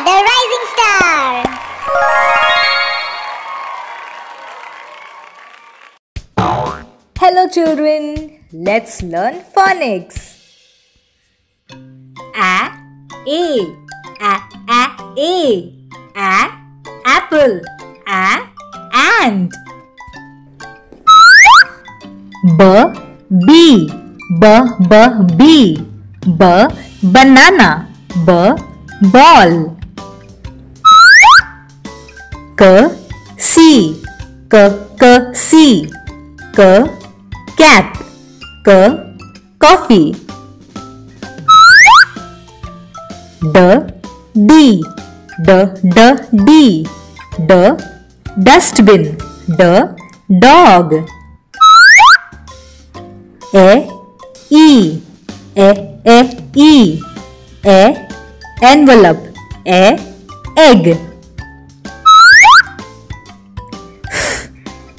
the rising star. Hello children, let's learn phonics. A, A, A, A, A, A, apple, A, ant. B, B, B, B, B, B, banana, B, ball. K, C, K, K, C, K, cap, K, coffee. D, D, D, D, D, D, dustbin, D, dog. A, E, A, A, E, A, envelope, A, egg.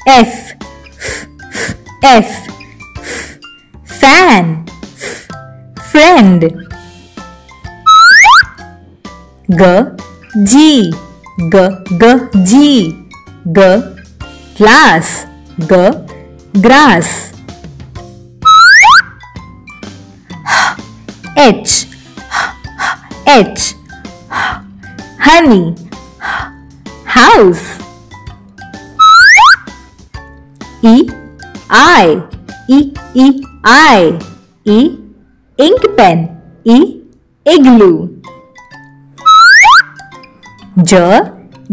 F, F, fan, friend. G, G, G, G, G, G, glass, G, grass. H, H, honey, house. E, I, E, E, I, E, ink pen, E, igloo. J,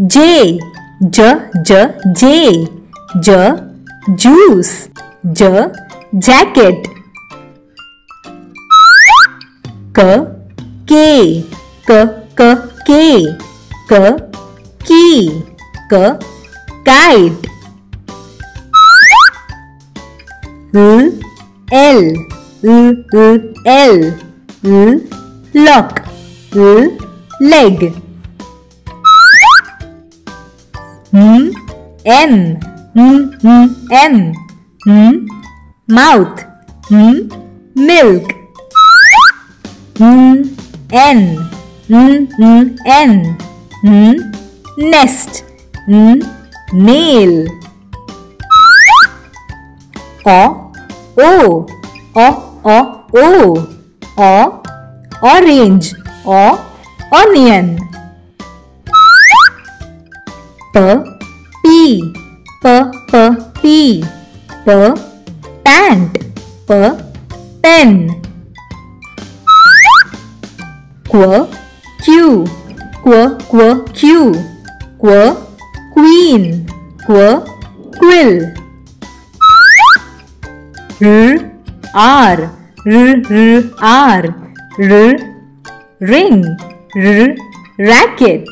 J, J, J, J, J, juice, J, jacket. K, K, K, K, K, K, key, K, kite. L, L, L, L, L, lock, L, leg. M, M, M, M, M, mouth, M, milk. N, nest, N, nail. O, O, O, O, O, O, orange, O, onion. P, P, P, P, P, P, pant, P, pen. Q, Q, Q, Q, Q, Q, queen, Q, quill. R, R, R, R, R, ring, R, racket.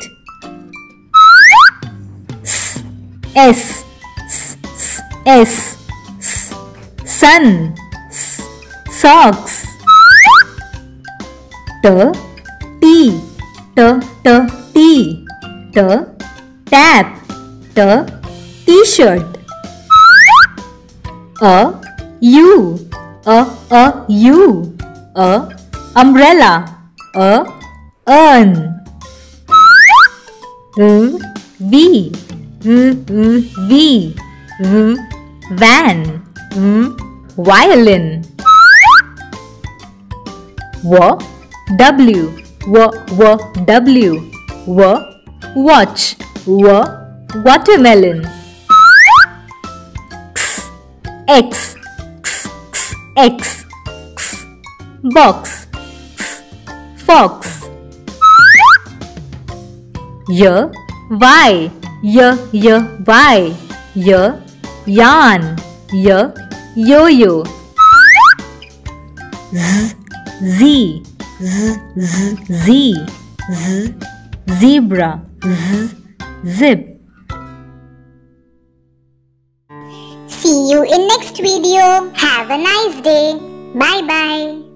S, S, S, S, S, S, sun, S, socks. T, T, T, T, T, T, tap, T, t-shirt. A, U, A, A, U, A, umbrella, A, urn. V, V, V, V, V, van, V, violin. W, W, W, W, W, W, watch, W, watermelon. X, X, X, X, box, X, fox. Y, Y, Y, Y, Y, Y, yarn, Y, yo-yo. Z, Z, Z, Z, Z, Z, zebra, Z, zip. You in next video. Have a nice day. Bye bye.